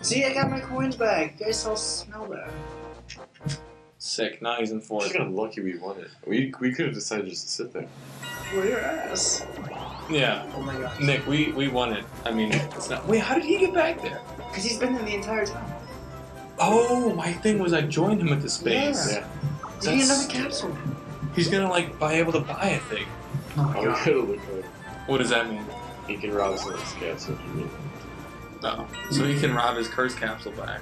See, I got my coins back. You guys all smell that. Sick. Now he's in We're fourth. just kind of lucky we won it. We we could have decided just to sit there. Well, your ass. Yeah. Oh my god. Nick, we, we won it. I mean, it's not. Wait, how did he get back there? Because he's been there the entire time. Oh, my thing was I joined him at the space. Yeah. Yeah. You need That's- another capsule. He's gonna like be able to buy a thing. Oh my Oh, god. could have looked like What does that mean? he can rob someone's castle if you need. Oh, so he can rob his curse capsule back.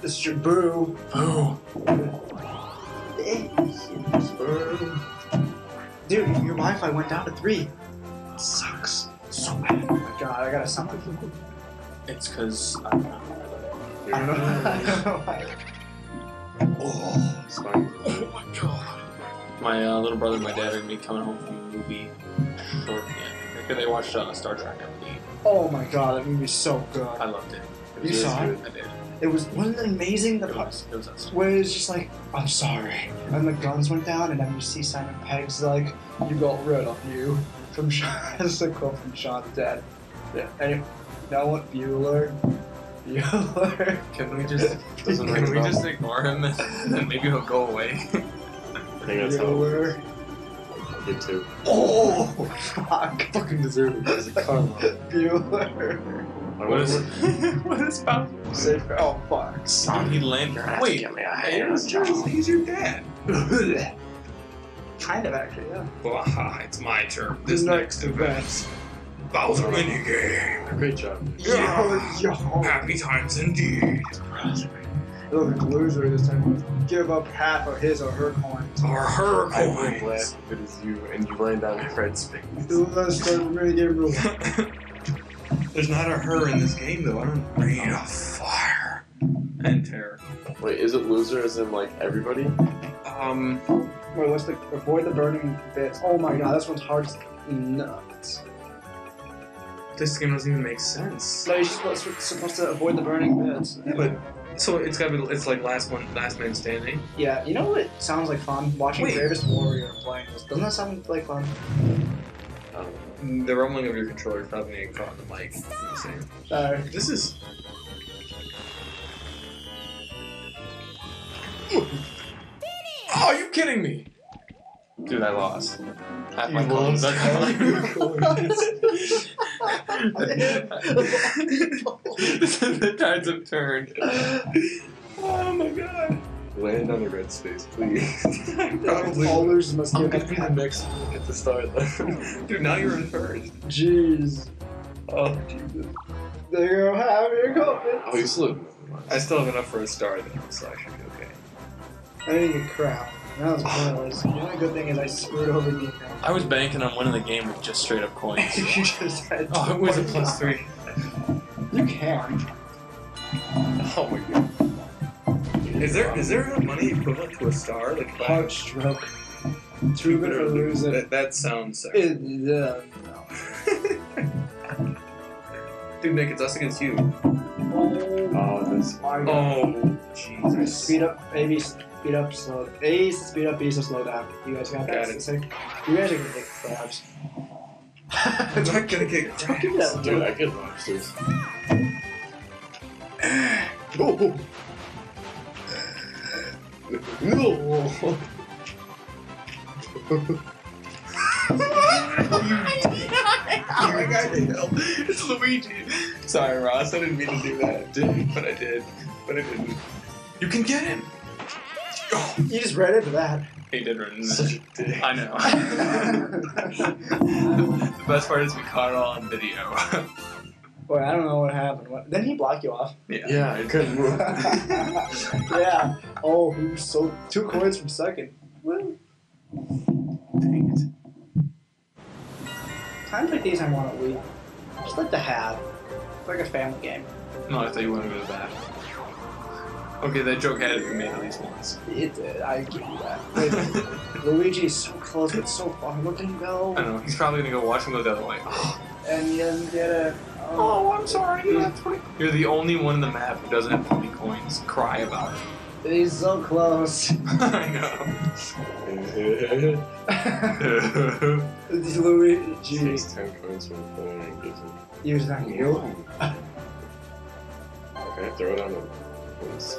This is your boo. Oh, Dude, your Wi-Fi went down to three. It sucks. So bad. Oh my god, I gotta something. it's because I don't know. I don't know. I don't know why. Oh, Spider. Oh my god. My uh, little brother and my dad are gonna be coming home from a movie short yeah. Because they watched uh, Star Trek, I believe. Oh my god, that movie's so good. I loved it. You It was saw good. I did. It was wasn't it amazing the It part was, it was awesome. where it's just like, I'm sorry. And then the guns went down and then you see Simon Pegg's like, you got rid of you. From Sean it's a quote from Sean's dad. Yeah. And you know what? Bueller. Bueller. Can we just can we just ignore him and, and maybe he'll go away? I think that's how Bueller. I get to. Oh fuck. Fucking deserve it. There's a karma. Bueller. I what is wonder what is about? Say oh fuck. Dude, he landed. Wait, give me a hey, hand. he's your- he's your dad. kind of actually, yeah. Well, it's my turn. This next event. Bowser minigame. Great job. Yeah. Yo, yo. Happy times indeed. Look, the loser this time must give up half of his or her coins. Or her I would coins. laugh if it is you and you land on Fred's space. Let's start the minigame rule. There's not a her in this game though. I don't read of fire. and terror. Wait, is it loser as in like everybody? Um, Wait, what's the avoid the burning bits? Oh my god, this one's hard as nuts. this game doesn't even make sense. No, you're supposed, supposed to avoid the burning bits. But so it's gotta be. It's like last one, last man standing. Yeah, you know what sounds like fun? Watching Wait. Bravest Warrior playing this. Doesn't that sound like fun? I don't know. Mm, The rumbling of your controller is probably getting caught in the mic. is. Uh, This is. Oh, are you kidding me? Dude, I lost. Half my You coins. lost I half your the tides have turned. Oh my god. Land on the red space, please. Probably. all losers must I'm gonna be the next one at the start. Dude, now you're in first. Jeez. oh, Jesus. There you go. have your comments. Oh, you still have I still have enough for a star though, so I should be okay. I didn't get crap. That was pointless. The only good thing is I screwed over the account. I was banking on winning the game with just straight up coins. you just had Oh, it was a plus three. You can. Oh my god. Is there is there a money equivalent to a star? Like if stroke. Too good for losing. That, that sounds sexy. It, yeah, no. Dude, Nick, it's us against you. Oh Oh, that's. my god. Oh, Jesus. Speed up, A, B, speed up, slow. A is to speed up, B is to slow down. You guys got that? Got it. You guys are gonna get crabs. I'm not gonna get Don't give me that Dude. I get lobsters. Oh, No! Oh my god, no. It's Luigi. Sorry, Ross. I didn't mean to do that. But I did. But I didn't. You can get him. Oh, you just read into that. he did run into Such that. a dick. I know. the best part is we caught it all on video. Boy, I don't know what happened. What, didn't he block you off? yeah. Yeah, I couldn't move. yeah. Oh, he was so two coins from second. Woo. Dang it. Times like these, I want to leave. Just like to have. It's like a family game. No, I thought you wanted to go to the bathroom. Okay, that joke had to be made at least once. It did. I give you that. Wait, Luigi is so close, but so far. Look at him go. I know. He's probably gonna go watch him go the other way. And he doesn't get it. Oh. oh, I'm sorry. You have 20. You're the only one in the map who doesn't have 20 coins. Cry about it. He's so close. I know. Luigi. Takes 10 coins from the phone and gives him. Use that you. Okay, throw it on him. Please.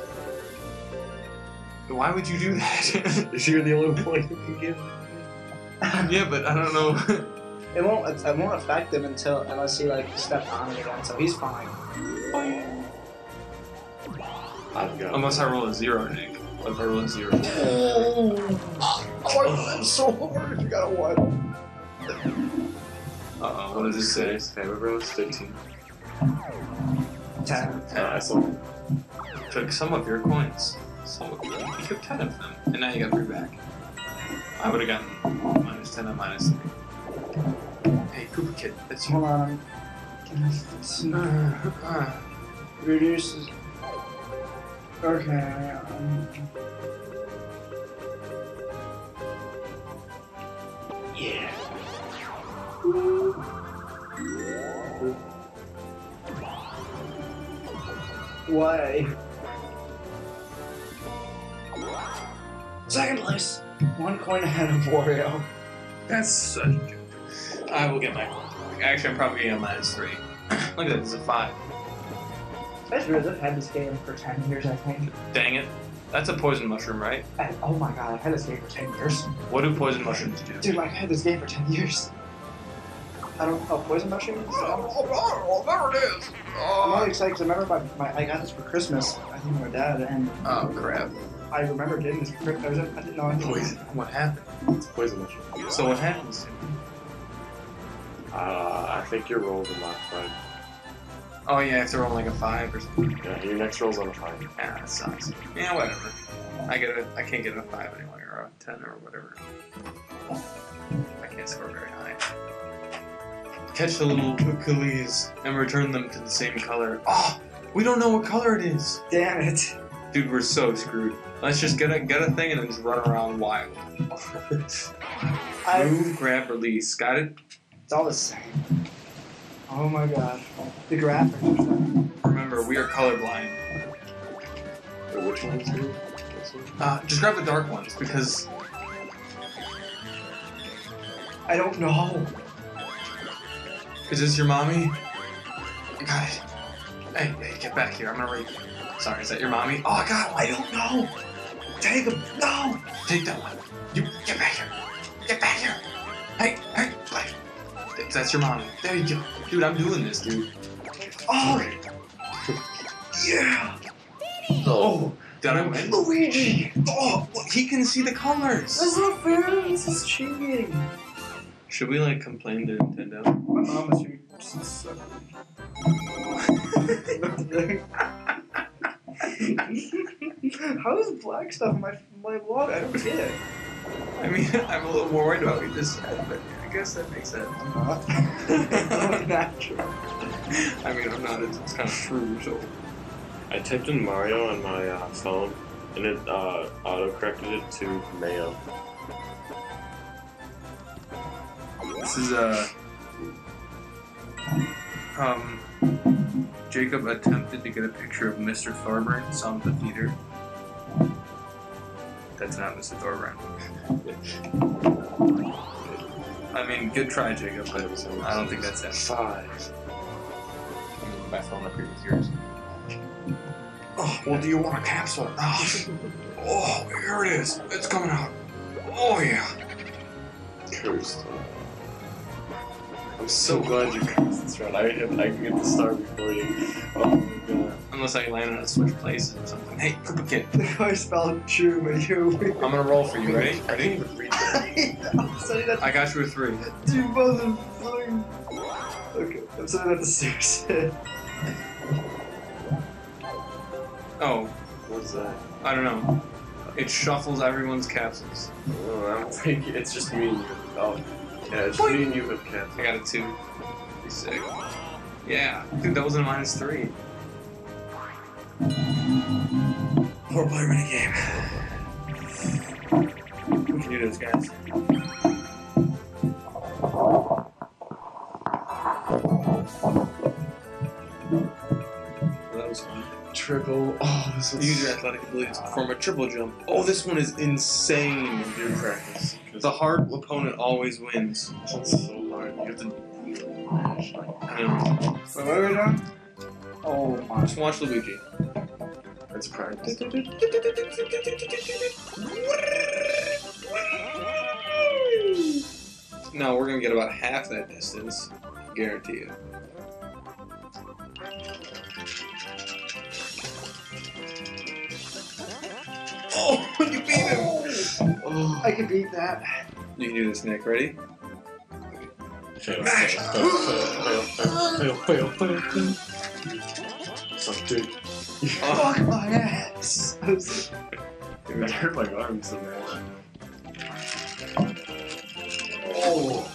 Why would you do that? If you're the only one who can give. yeah, but I don't know. It won't. It won't affect him until unless he like steps on it again. So he's fine. I've got. Unless I roll a zero, Nick. What if I roll a zero? Oh, that's so hard. You got a one. Uh oh, what does it say? Hammer Bros, 15. Ten. Uh, I sold. Took some of your coins. Some of them. You took ten of them, and now you got three back. I would have gotten minus ten and minus three. Hey, Koopa Kid, that's you. Hold on. Uh, uh, Reduces. Okay. Um, yeah. way. Second place. One coin ahead of Wario. That's such a joke. I will get my coins back. Actually, I'm probably getting a minus three. Look at that, it's a five. That's weird. I've had this game for 10 years, I think. Dang it. That's a poison mushroom, right? I, oh my god, I've had this game for 10 years. What do poison mushrooms do? Dude, I've had this game for 10 years. I don't. Oh, poison mushrooms? oh, there it is. I'm really oh. excited because I remember my, my, I got this for Christmas, I think, from my dad, and Oh, crap. I remember getting this for Christmas. I, was, I didn't know anything. Poison. What happened? It's poison mushroom. So what happens? Uh, I think your rolls are modified. Oh yeah, I have to roll like a five or something. Yeah, your next roll's on a five. Yeah, that sucks. Yeah, whatever. I get a, I can't get a five anyway, or a ten or whatever. I can't score very high. Catch the little Achilles and return them to the same color. Oh, we don't know what color it is. Damn it. Dude, we're so screwed. Let's just get a get a thing and then just run around wild. I, Move, grab, release. Got it? it's all the same. Oh my god. The graphics Remember, we are colorblind. Wait, which one's new? This one? Uh, just grab the dark ones because I don't know. is this your mommy? God. Hey, hey, get back here. I'm gonna read. Sorry, is that your mommy? Oh, god. I don't know. Take him. No. Take that one. You get back here. Get back here. Hey, hey, play. That's your mommy. There you go. Dude, I'm doing this, dude. Oh. Yeah. Oh, did I win? Luigi. Oh, he can see the colors. This is not fair. This is cheating. Should we like complain to Nintendo? My mom is here. so- How is black stuff in my my vlog? I don't get it. I mean, I'm a little worried about what you just said, but I guess that makes sense. I'm not. I'm natural. I mean, I'm not. It's, it's kind of true. So I typed in Mario on my uh, phone, and it uh, auto corrected it to Mayo. this is uh, um, Jacob attempted to get a picture of Mr. Thorburn, some of the theater. That's not Mr. Thorburn. I mean, good try, Jacob, but I don't think that's him. Five. I mean, my phone up here with yours. Oh, well, do you want a capsule? Oh, oh, here it is. It's coming out. Oh, yeah. Cursed. I'm so glad you cursed this round. I, I can get the star before you. Oh my god. Unless I land on a switch places or something. Hey, Koopa Kid, I spelled true, but you. I'm gonna roll for you. Ready? I can't Ready? even read that. I'm saying that I got you a three. to you both are fine. Okay, I'm saying that to Six. Oh, What's that? I don't know. It shuffles everyone's capsules. Oh, I don't think it's just me and you. Oh, yeah, it's just me and you with cat. I got a two. Pretty sick. Yeah, dude, that was a minus three. Four player mini game. We can do this, guys. That was fun. Triple. Oh, this Use your athletic abilities to perform a triple jump. Oh, this one is insane. Do practice. The hard opponent always wins. It's so hard. You have to. I don't know. Wait, what are we doing? Oh my. Just watch Luigi. That's practice. No, we're gonna get about half that distance. Guarantee it. Oh, you beat him! Oh. I can beat that. You can do this, Nick. Ready? Fail, fail, fail, fail, fail, fail, fail, fail. Suck dick. Oh, Fuck my ass. Dude, I hurt my arm so bad. Oh.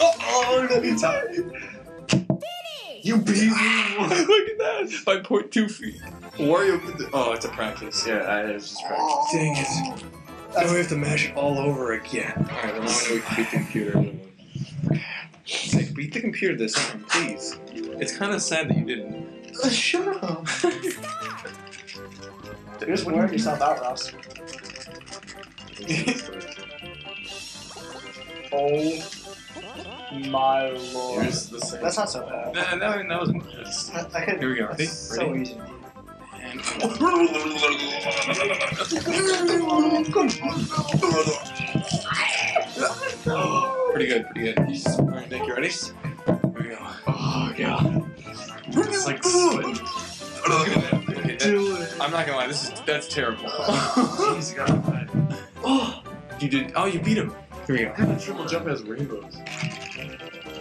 oh, oh look at that! You beat me! Look at that! By 0.2 feet. Wario Oh, it's a practice. Yeah, I it was just practice. Oh. Dang it. Now we have to mash it all over again. Alright, well now I know we can beat the computer. Say, beat the computer this time, please. It's kind of sad that you didn't. Shut up. You're just wearing yourself out, Ross. Oh my lord. The same. That's not so bad. That, that, that wasn't good. I, I could, Here we go. Ready? So Ready? easy. And... pretty good, pretty good. Alright, Nick, you ready? Here we go. Oh, God. It's like sweating. Look. Okay, that- Do it. I'm not gonna lie, this is that's terrible. Jeez, it. oh, you did. Oh, you beat him. Here we go. How did triple jump has rainbows?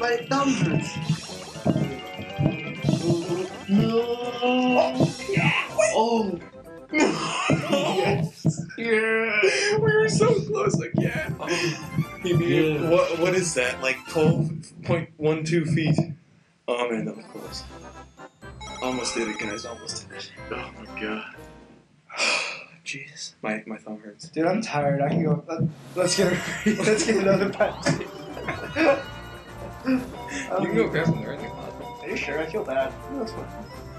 My thumb hurts. No. Oh! yes. Yeah. We were so close again. He beat him. Yeah. What what is that? Like twelve point one two feet. Oh man, that was close. Almost did it, guys. Almost did it. Oh my god. Jeez, my my thumb hurts. Dude, I'm tired. I can go. Let, let's get a, let's get another Pepsi. You can go grab some there in the closet. Are you sure? I feel bad. No, it's fine.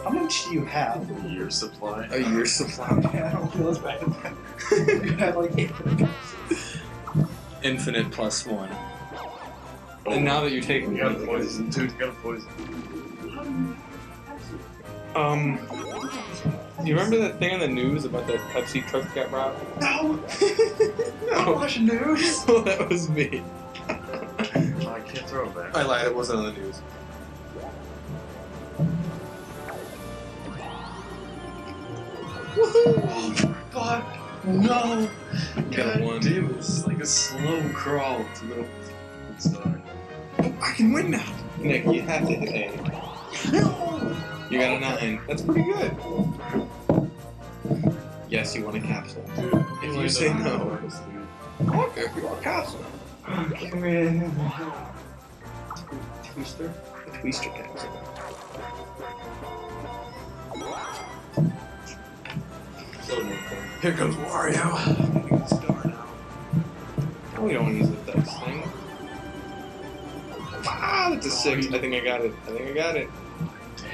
How much do you have? A year supply. A year's supply. Yeah, I don't feel as bad. you have like infinite Infinite plus one. Oh, And now that you're taking you got a poison. Dude, you got a poison. Um, you remember that thing in the news about that Pepsi truck that got robbed? No! I don't watch news! well, that was me. I can't throw it back. I lied. It wasn't on the news. Oh fuck! No! Got God one. damn, this is like a slow crawl to the star. Oh, I can win now. Nick, you have to hit A. No! You got a nine. That's pretty good. Yes, you want a capsule. Dude, If you say no. Dude. Okay, if you want a capsule. Come here. Twister? A twister capsule. So no fun. Here comes Wario. We don't use the dice thing. Ah, that's a six. I think I got it. I think I got it.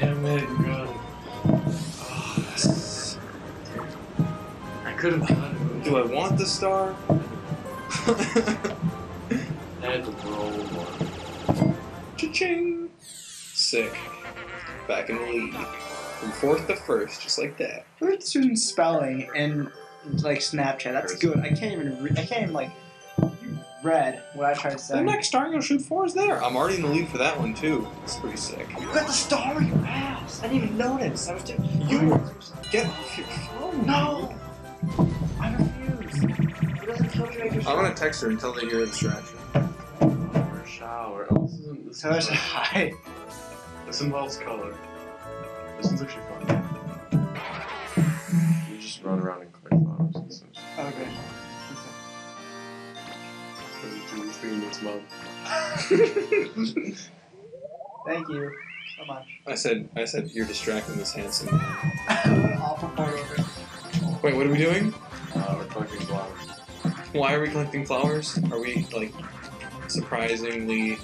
Damn it, you got it. Oh, that's- I could have gotten it. Do I want the star? I had to roll one. Cha-ching! Sick. Back in the lead. From fourth to first, just like that. We're doing spelling and like Snapchat. That's good. I can't even. Re- I can't even like. You read what I tried to say. The next star I'm gonna shoot for is there. I'm already in the lead for that one too. It's pretty sick. You got the star, you ass! I didn't even notice. I was just. You get off your phone. No! I refuse. It doesn't tell you to make your I'm gonna text her until they hear a distraction. Or shower. Oh, this isn't. This, So I is said, hi. this involves color. This one's actually fun. You just run around and So you do three minutes mom. Thank you so much. I said, I said, you're distracting this handsome man. Awful part over. Wait, what are we doing? Uh, we're collecting flowers. Why are we collecting flowers? Are we like surprisingly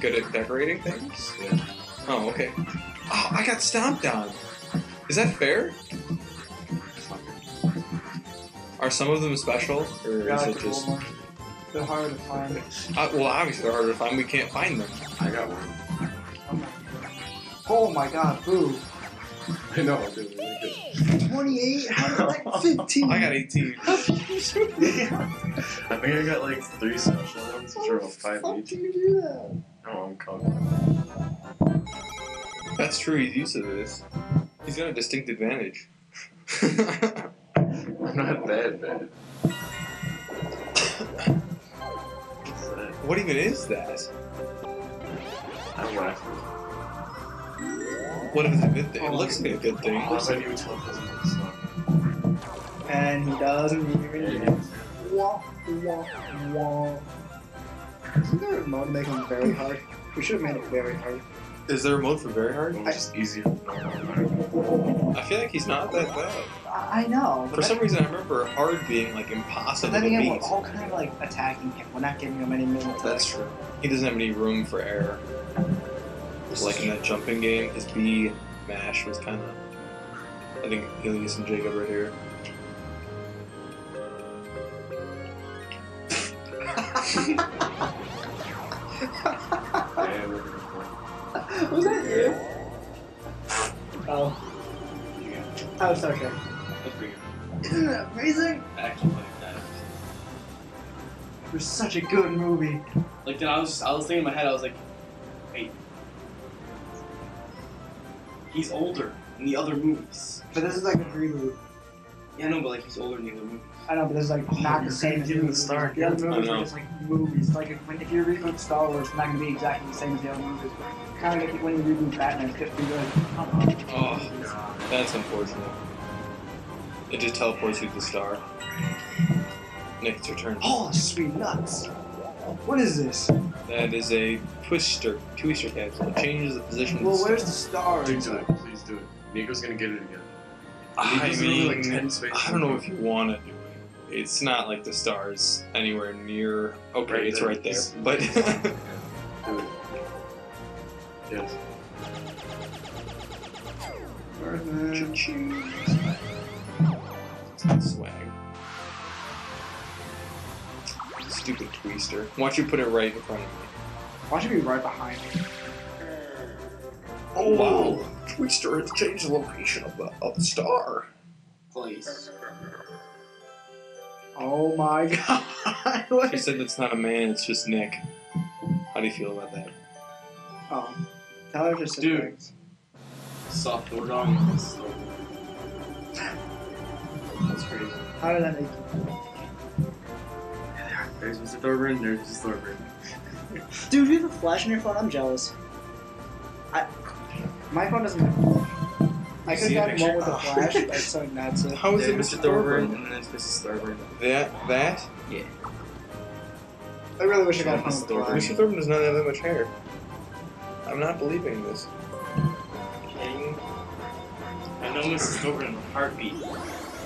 good at decorating things? Yeah. Oh, okay. Oh, I got stomped on. Is that fair? Are some of them special, or Yeah, is it like just? The They're hard to find. Uh, well, obviously they're harder to find. We can't find them. I got one. Oh my god, boo. I know, I'm doing really good. 28? How did I 15? I got 18. I think I got like three special ones, which are all five How each. do you do that? Oh, I'm confident. That's true, he's used to this. He's got a distinct advantage. I'm not that bad. What even is that? I'm laughing. What if it's a good thing? It looks like a good thing. Of course I knew Tom doesn't want to stop. And he doesn't even. Wah, wah, wah. Isn't there a mode to make him very hard? We should have made it very hard. Is there a mode for very hard? It was just easier than. I feel like he's not that bad. I I know. For some reason, I remember hard being like But impossible then to again, we're all kind of like attacking him. We're not giving him any minutes. That's true. He doesn't have any room for error. Like in that jumping game, his B mash was kind of. I think Elias and Jacob right here. Yeah, we're gonna Was that you? Oh. Oh, it's okay. That's pretty good. Isn't it amazing? I actually like that. It was such a good movie. Like then I was just, I was thinking in my head I was like, wait, he's older in the other movies. But this is like a reboot. Yeah, I know, but like he's older in the other movies. I know, but this is like not the same as giving the movies. star The other gift. movies are just like movies. Like if, when, if you reboot Star Wars, it's not gonna be exactly the same as the other movies. Kind of like when you reboot Batman, it's just be good. Oh, that's unfortunate. It just teleports you to the star. Nick, it's your turn. Oh, sweet nuts! What is this? That is a twister, twister capsule. It changes the position. of the Well, star. where's the star? Dude, do it. Please do it. Nico's gonna get it again. I like, mean, I don't know if you want to do it. It's not like the stars anywhere near. Okay, Right it's there. right there. It's- But Yes. swag. Stupid twister. Why don't you put it right in front of me? Why should be right behind me? Oh wow! Twister has changed the location of the of the star. Please. Oh my god! What She said that's not a man. It's just Nick. How do you feel about that? oh, tell her just Dude. things. Soft door dog. This is the- That's crazy. How did that make you? There's Mr. Thorburn, there's Mr. Thorburn. Dude, you have a flash on your phone? I'm jealous. I, my phone doesn't have flash. I could have a gotten one with a flash, oh, but it's so nuts. it. How is it Mr. Mr. Thorburn? Thorburn, and then there's Mrs. Thorburn. That that Yeah. I really wish I got a phone Mr. with a Thorburn. flash. Mr. Thorburn does not have that much hair. I'm not believing this. King. I know Mrs. Thorburn in a heartbeat.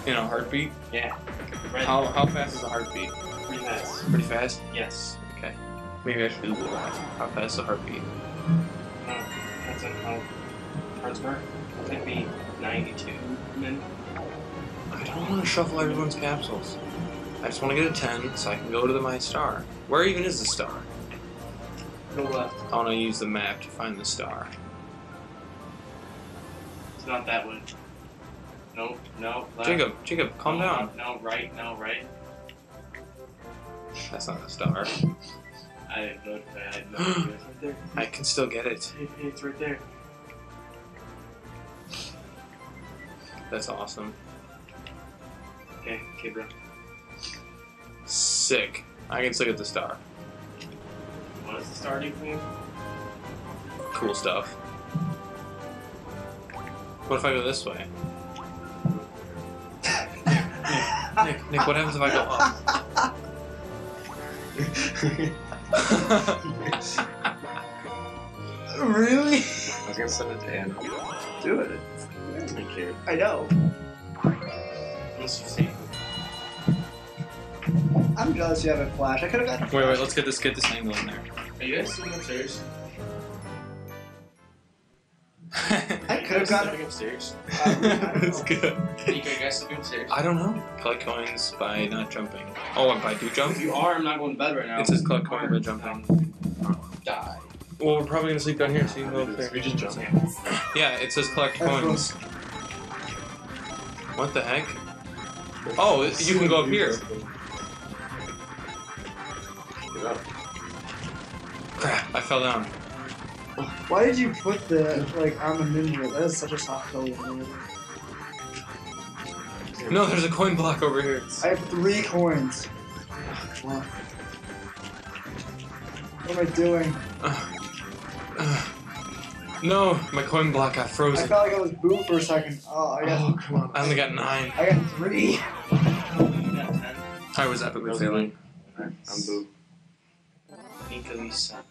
In a heartbeat? Yeah. How how fast is a heartbeat? Pretty fast. Pretty fast. Yes. Okay. Maybe I should Google that. How fast is a heartbeat? It could be 92 minutes. I don't want to shuffle everyone's capsules. I just want to get a 10 so I can go to the my star. Where even is the star? Go left. I want to use the map to find the star. It's not that way. No, no, left. Jacob, Jacob, calm no, down. No, right, no, right. That's not the star. I didn't know I had no idea. It's right there. I can still get it. It's right there. That's awesome. Okay, okay, bro. Sick. I can still get the star. What is the starting point? Cool stuff. What if I go this way? Nick, Nick, what happens if I go up? Really? I was gonna send it to Anna. Do it. Thank you. I know. Let's just see. I'm jealous you have a flash. I could have gotten. a Wait, wait, let's get this get this angle in there. Are you guys sitting upstairs? I could have gotten. upstairs. That's good. Nico, you guys sleeping upstairs? I don't know. Collect coins by not jumping. Oh, and by do jump? If you are, I'm not going to bed right now. It says collect coins by jumping. Die. Well, we're probably gonna sleep down here, so you can go up there. We just jump. Yeah, it says collect coins. What the heck? Oh, you can go up here. Crap! I fell down. Why did you put the like on the a ninja? That is such a soft color. man. No, there's a coin block over here. I have three coins. Come. What am I doing? Ugh. no, my coin block got frozen. I frozen. felt like I was boo for a second. Oh, I got, Oh, come on. I only got nine. I got three. You got ten. I was epically failing. I'm boo. Nico, you suck.